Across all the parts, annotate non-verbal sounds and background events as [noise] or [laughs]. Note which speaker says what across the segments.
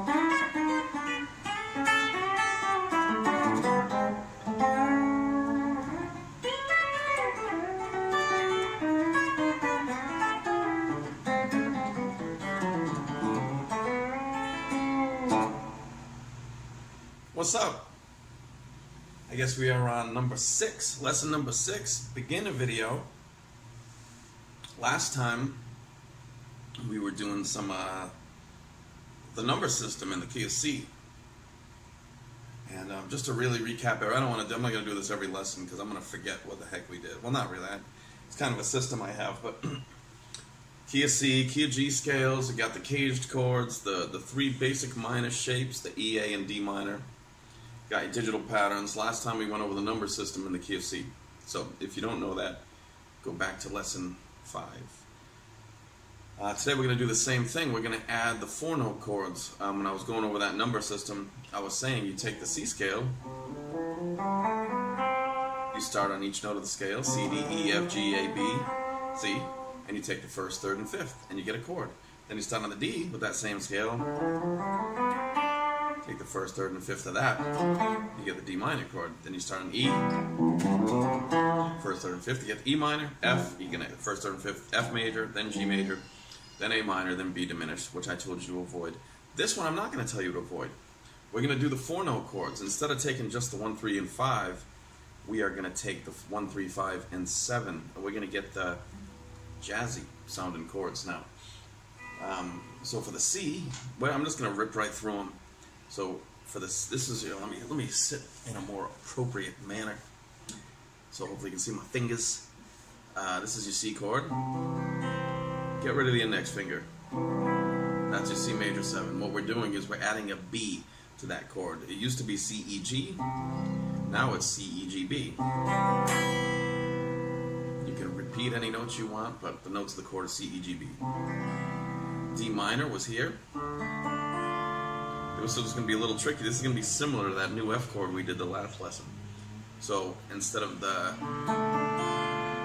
Speaker 1: What's up? I guess we are on number six, lesson number six, beginner video. Last time we were doing some uh, the number system in the key of C. And um, just to really recap I don't want to. I'm not going to do this every lesson because I'm going to forget what the heck we did. Well, not really. It's kind of a system I have, but [clears throat] key of C, key of G scales. We got the caged chords, the the three basic minor shapes, the E, A, and D minor. Got your digital patterns. Last time we went over the number system in the key of C. So if you don't know that, go back to lesson five. Uh, today we're going to do the same thing. We're going to add the four note chords. Um, when I was going over that number system, I was saying you take the C scale, you start on each note of the scale, C, D, E, F, G, A, B, C, and you take the first, third, and fifth, and you get a chord. Then you start on the D with that same scale, take the first, third, and fifth of that, you get the D minor chord. Then you start on E, first, third, and fifth, you get E minor, F, you get the first, third, and fifth, F major, then G major, then A minor, then B diminished, which I told you to avoid. This one I'm not going to tell you to avoid. We're going to do the four note chords. Instead of taking just the one, three, and five, we are going to take the one, three, five, and seven. And we're going to get the jazzy sounding chords now. Um, so for the C, well, I'm just going to rip right through them. So for this, this is, you know, let me, let me sit in a more appropriate manner. So hopefully you can see my fingers. Uh, this is your C chord. Get rid of the index finger. That's your C major 7. What we're doing is we're adding a B to that chord. It used to be C, E, G. Now it's C, E, G, B. You can repeat any notes you want, but the notes of the chord is C, E, G, B. D minor was here. It was going to be a little tricky. This is going to be similar to that new F chord we did the last lesson. So instead of the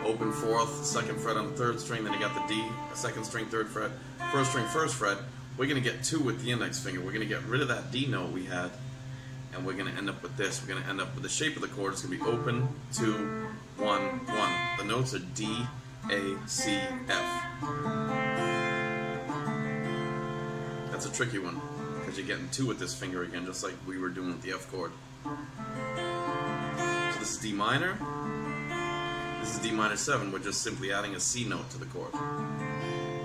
Speaker 1: open fourth, second fret on the third string, then you got the D, second string, third fret, first string, first fret, we're going to get two with the index finger. We're going to get rid of that D note we had, and we're going to end up with this. We're going to end up with the shape of the chord. It's going to be open, two, one, one. The notes are D, A, C, F. That's a tricky one, because you're getting two with this finger again, just like we were doing with the F chord. So this is D minor. This is D minor 7. We're just simply adding a C note to the chord.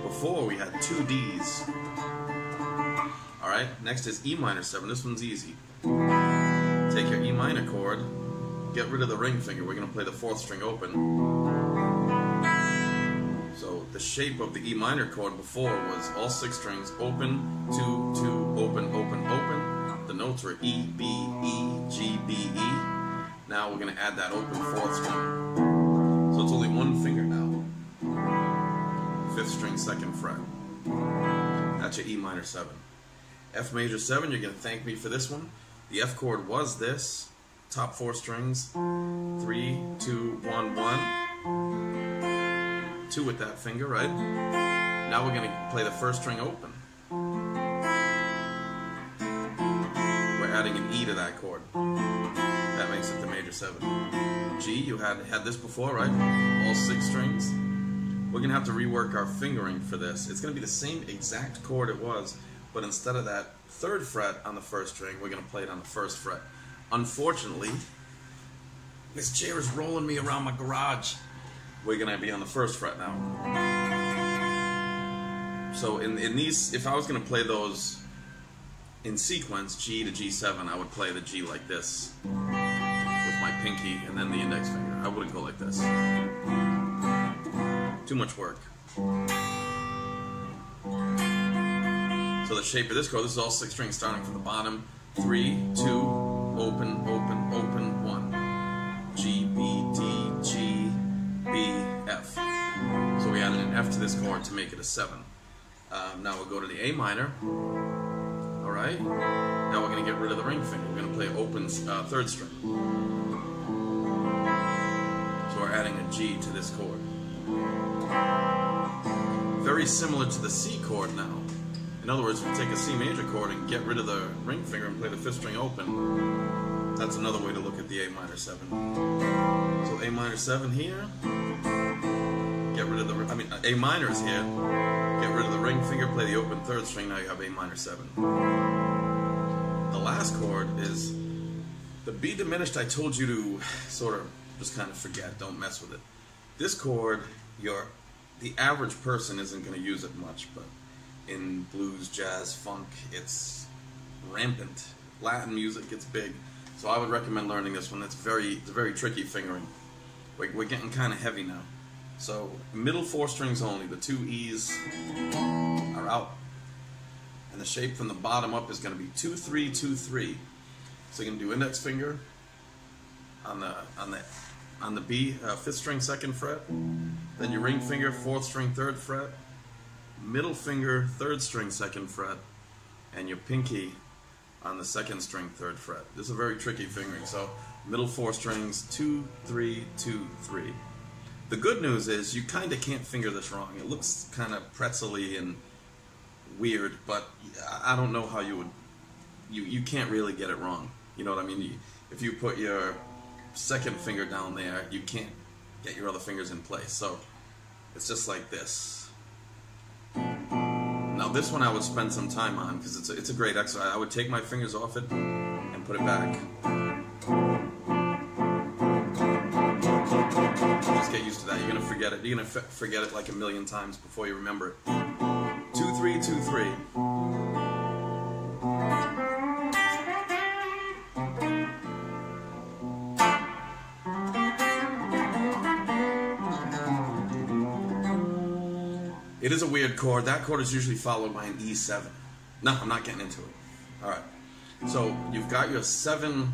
Speaker 1: Before, we had two Ds. Alright, next is E minor 7. This one's easy. Take your E minor chord, get rid of the ring finger. We're going to play the fourth string open. So the shape of the E minor chord before was all six strings open, two, two, open, open, open. The notes were E, B, E, G, B, E. Now we're going to add that open fourth string. So it's only one finger now. Fifth string, second fret. That's your E minor 7. F major 7, you're going to thank me for this one. The F chord was this. Top four strings. Three, two, one, one. Two with that finger, right? Now we're going to play the first string open. We're adding an E to that chord. 7. G, you had had this before, right? All six strings. We're to have to rework our fingering for this. It's to be the same exact chord it was, but instead of that third fret on the first string, we're to play it on the first fret. Unfortunately, this chair is rolling me around my garage. We're to be on the first fret now. So in, in these, if I was to play those in sequence, G to G7, I would play the G like this pinky and then the index finger. I wouldn't go like this. Too much work. So the shape of this chord, this is all six strings starting from the bottom. Three, two, open, open, open, one. G, B, D, G, B, F. So we added an F to this chord to make it a seven. Um, now we'll go to the A minor. All right. Now we're going to get rid of the ring finger. We're going to play open uh, third string. Adding a G to this chord. Very similar to the C chord now. In other words, if you take a C major chord and get rid of the ring finger and play the fifth string open, that's another way to look at the A minor 7. So A minor 7 here, get rid of the, I mean, uh, A minor is here, get rid of the ring finger, play the open third string, now you have A minor 7. The last chord is the B diminished I told you to sort of just kind of forget, don't mess with it. This chord, your the average person isn't going to use it much, but in blues, jazz, funk, it's rampant. Latin music, it's big. So I would recommend learning this one. It's very, it's very tricky fingering. We're, we're getting kind of heavy now. So middle four strings only. The two E's are out, and the shape from the bottom up is going to be two three two three. So you're going to do index finger on the on the on the B, uh, fifth string, second fret. Then your ring finger, fourth string, third fret. Middle finger, third string, second fret. And your pinky on the second string, third fret. This is a very tricky fingering. So middle four strings, two, three, two, three. The good news is you kind of can't finger this wrong. It looks kind of pretzely and weird, but I don't know how you would. You you can't really get it wrong. You know what I mean? You, if you put your second finger down there, you can't get your other fingers in place. So it's just like this. Now this one I would spend some time on because it's a, it's a great exercise. I would take my fingers off it and put it back. Just get used to that. You're gonna forget it. You're gonna forget it like a million times before you remember it. Two, three, two, three. Chord. That chord is usually followed by an E7. No, I'm not getting into it. All right. So you've got your seven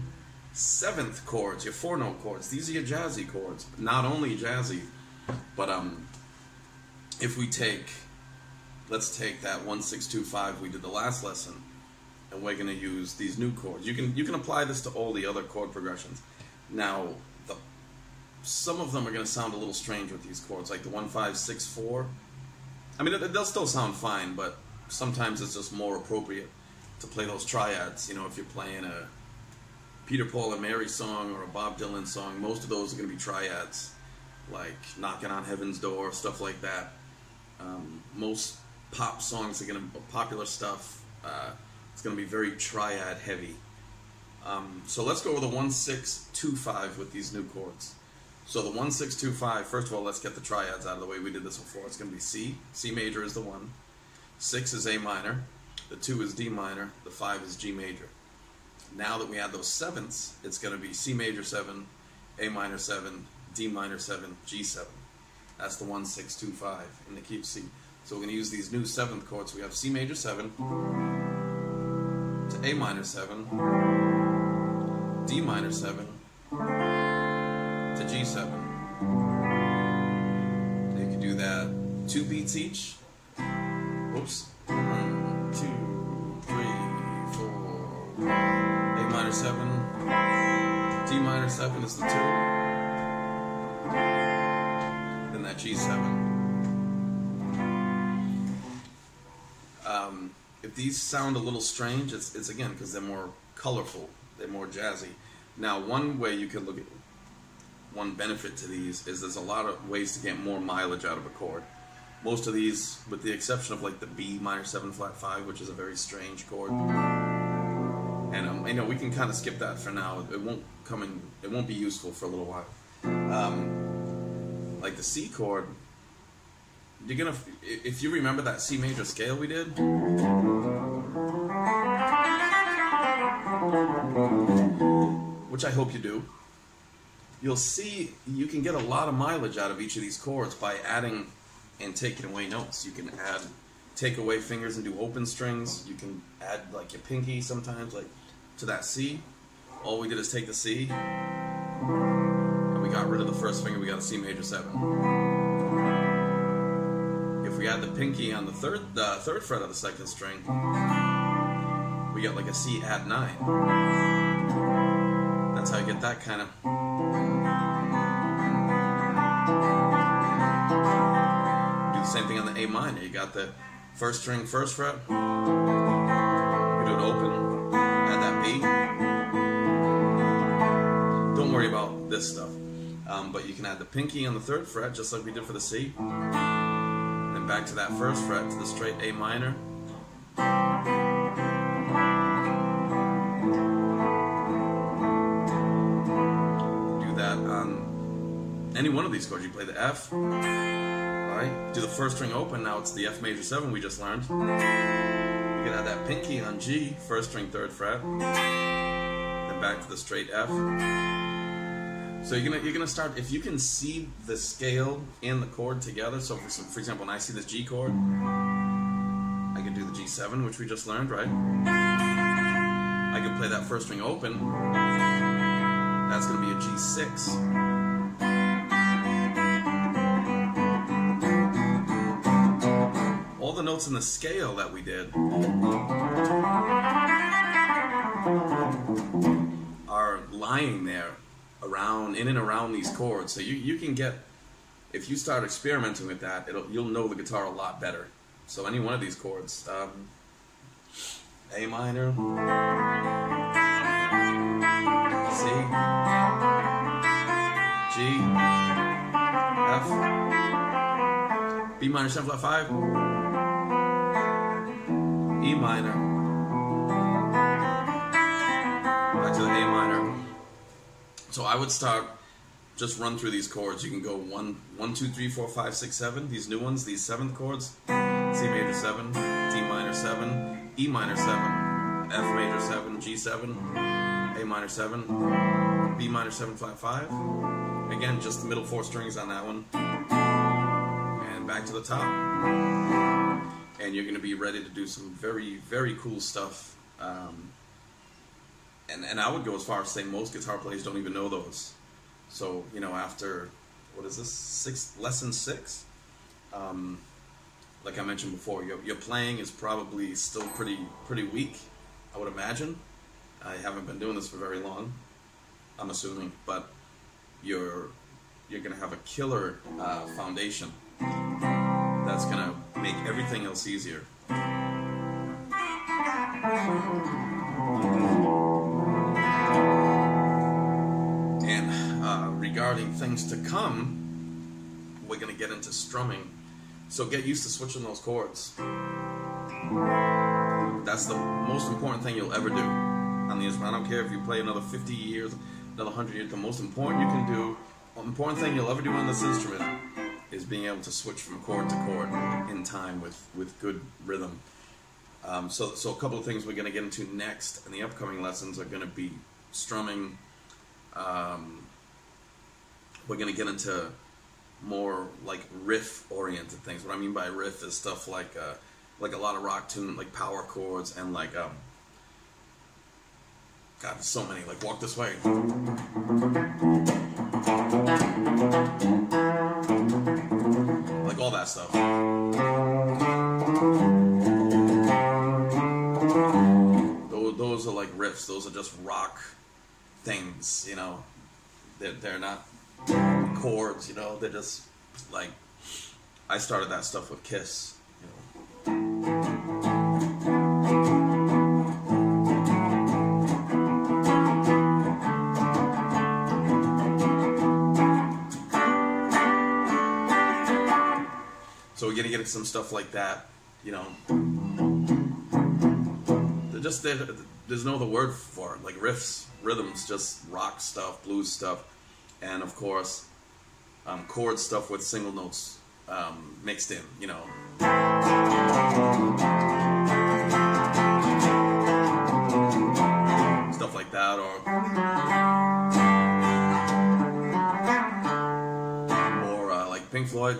Speaker 1: seventh chords, your four note chords. These are your jazzy chords. Not only jazzy, but um, if we take, let's take that one six two five we did the last lesson, and we're going to use these new chords. You can you can apply this to all the other chord progressions. Now, the some of them are going to sound a little strange with these chords, like the one five six four I mean, they'll still sound fine, but sometimes it's just more appropriate to play those triads. You know, if you're playing a Peter Paul and Mary song or a Bob Dylan song, most of those are going to be triads, like Knocking on Heaven's Door, stuff like that. Um, most pop songs are going to popular stuff. Uh, it's going to be very triad heavy. Um, so let's go with a one six two five with these new chords. So the one six two five. First of all, let's get the triads out of the way. We did this before. It's going to be C. C major is the one. Six is A minor. The two is D minor. The five is G major. Now that we add those sevenths, it's going to be C major seven, A minor seven, D minor seven, G seven. That's the one six two five in the key of C. So we're going to use these new seventh chords. We have C major seven to A minor seven, D minor seven to G7. You can do that two beats each. Oops. One, two, three, four. A minor seven. D minor seven is the two. Then that G7. Um, if these sound a little strange, it's, it's again because they're more colorful, they're more jazzy. Now, one way you can look at one benefit to these is there's a lot of ways to get more mileage out of a chord. Most of these, with the exception of like the B minor 7 flat 5, which is a very strange chord. And um, you know, we can kind of skip that for now. It won't come in, it won't be useful for a little while. Um, like the C chord, you're gonna, if you remember that C major scale we did, which I hope you do you'll see you can get a lot of mileage out of each of these chords by adding and taking away notes. You can add, take away fingers and do open strings. You can add like your pinky sometimes, like to that C. All we did is take the C, and we got rid of the first finger. We got a C major seven. If we add the pinky on the third, the third fret of the second string, we get like a C add nine. That's how you get that kind of. Do the same thing on the A minor. You got the First string, first fret. You do it open, add that B. Don't worry about this stuff. Um, but you can add the pinky on the third fret, just like we did for the C. Then back to that first fret to the straight A minor. Any one of these chords. You play the F, right? Do the first string open. Now it's the F major seven we just learned. You can add that pinky on G, first string, third fret. Then back to the straight F. So you're gonna you're gonna start if you can see the scale and the chord together. So for, some, for example, when I see this G chord, I can do the G7, which we just learned, right? I can play that first string open. That's gonna be a G6. The notes in the scale that we did. Are lying there around in and around these chords. So you, you can get if you start experimenting with that, it'll you'll know the guitar a lot better. So any one of these chords, um, A minor, C, G, F, B minor seven flat five, E minor, back to the A minor. So I would start just run through these chords. You can go one, one, two, three, four, five, six, seven. These new ones, these seventh chords: C major seven, D minor seven, E minor seven, F major seven, G seven, A minor seven, B minor seven, flat five. Again, just the middle four strings on that one, and back to the top. And you're going to be ready to do some very, very cool stuff. Um, and and I would go as far as saying most guitar players don't even know those. So you know, after what is this six lesson six? Um, like I mentioned before, your your playing is probably still pretty pretty weak. I would imagine. I haven't been doing this for very long. I'm assuming, but you're you're gonna have a killer uh, foundation. That's gonna make everything else easier. And uh, regarding things to come, we're going to get into strumming. So get used to switching those chords. That's the most important thing you'll ever do on the instrument. I don't care if you play another 50 years, another 100 years. The most important you can do, important thing you'll ever do on this instrument is being able to switch from chord to chord in time with, with good rhythm. Um, so, so a couple of things we're going to get into next in the upcoming lessons are going to be strumming. Um, we're going to get into more like riff-oriented things. What I mean by riff is stuff like uh, like a lot of rock tune, like power chords, and like um, God, so many. Like Walk This Way. Those, those are like riffs. Those are just rock things, you know. They're, they're not chords, you know. They're just like I started that stuff with Kiss, you know. Some stuff like that, you know. They're just there, there's no other word for it, like riffs, rhythms, just rock stuff, blues stuff, and of course, um, chord stuff with single notes um, mixed in, you know. Stuff like that, or or uh, like Pink Floyd.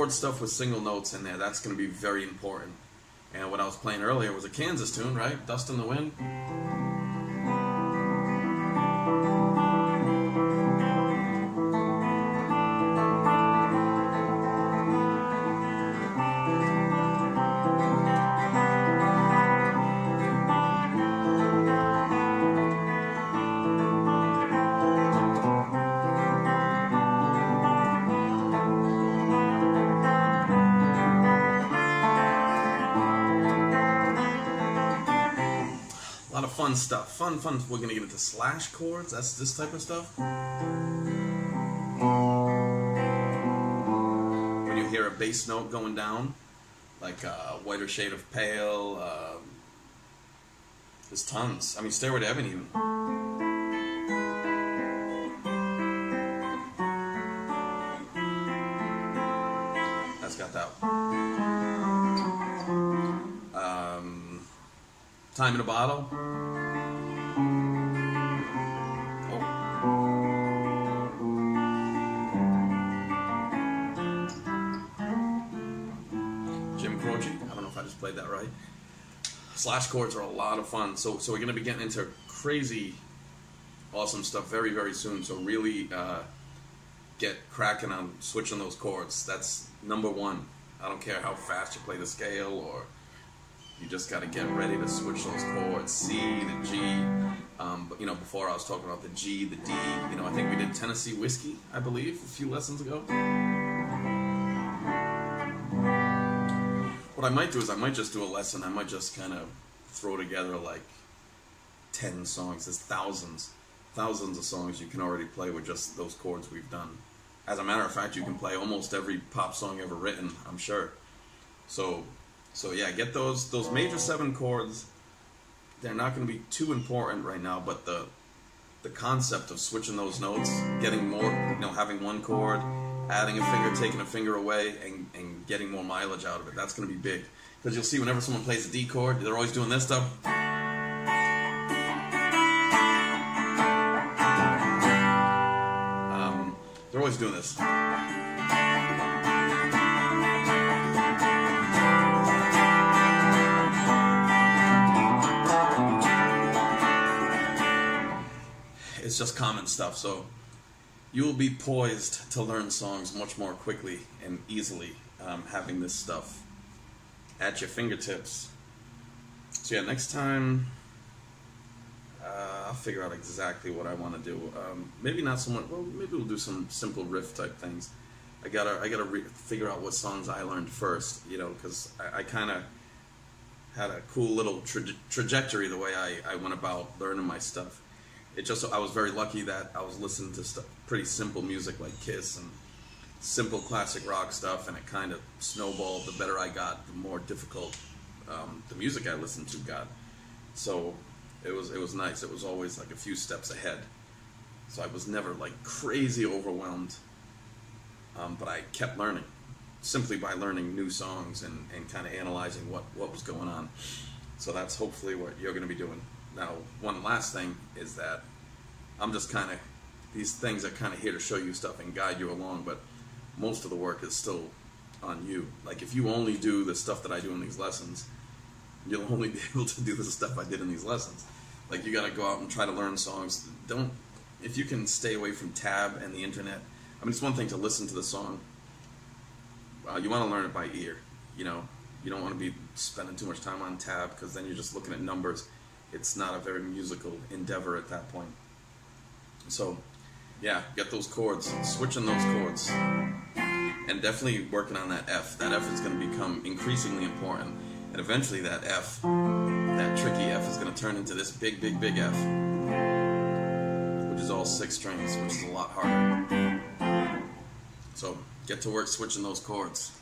Speaker 1: Chord stuff with single notes in there. That's going to be very important. And what I was playing earlier was a Kansas tune, right? Dust in the Wind. Fun stuff. Fun, fun. We're gonna get into slash chords. That's this type of stuff. When you hear a bass note going down, like uh, whiter shade of pale. Um, there's tons. I mean, Stairway to Heaven even. That's got that. Um, time in a bottle. Slash chords are a lot of fun. So, so we're going to be getting into crazy, awesome stuff very, very soon. So really uh, get cracking on switching those chords. That's number one. I don't care how fast you play the scale or you just got to get ready to switch those chords. C, the G. Um, but you know, before I was talking about the G, the D. You know, I think we did Tennessee Whiskey, I believe, a few lessons ago. What I might do is I might just do a lesson. I might just kind of throw together like ten songs. There's thousands, thousands of songs you can already play with just those chords we've done. As a matter of fact, you can play almost every pop song ever written. I'm sure. So, so yeah, get those those major seven chords. They're not going to be too important right now, but the the concept of switching those notes, getting more, you know, having one chord, adding a finger, taking a finger away, and, and getting more mileage out of it. That's going to be big. Because you'll see whenever someone plays a D chord, they're always doing this stuff. Um, they're always doing this. It's just common stuff. So you will be poised to learn songs much more quickly and easily um, having this stuff at your fingertips. So yeah, next time uh, I'll figure out exactly what I want to do. Um, maybe not so much. Well, maybe we'll do some simple riff type things. I gotta I gotta re- figure out what songs I learned first. You know, because I, I kind of had a cool little tra- trajectory the way I, I went about learning my stuff. It just I was very lucky that I was listening to stuff, pretty simple music like Kiss and simple classic rock stuff, and it kind of snowballed. The better I got, the more difficult um, the music I listened to got. So it was it was nice. It was always like a few steps ahead. So I was never like crazy overwhelmed, um, but I kept learning simply by learning new songs and, and kind of analyzing what, what was going on. So that's hopefully what you're going to be doing. Now, one last thing is that I'm just kind of, these things are kind of here to show you stuff and guide you along, but most of the work is still on you. Like if you only do the stuff that I do in these lessons, you'll only be [laughs] able to do the stuff I did in these lessons. Like you got to go out and try to learn songs. Don't, if you can stay away from tab and the internet. I mean, it's one thing to listen to the song. Uh, you want to learn it by ear. You know, you don't want to be spending too much time on tab because then you're just looking at numbers. It's not a very musical endeavor at that point. So, yeah, get those chords, switching those chords, and definitely working on that F. That F is going to become increasingly important, and eventually that F, that tricky F, is going to turn into this big, big, big F, which is all six strings, which is a lot harder. So, get to work switching those chords.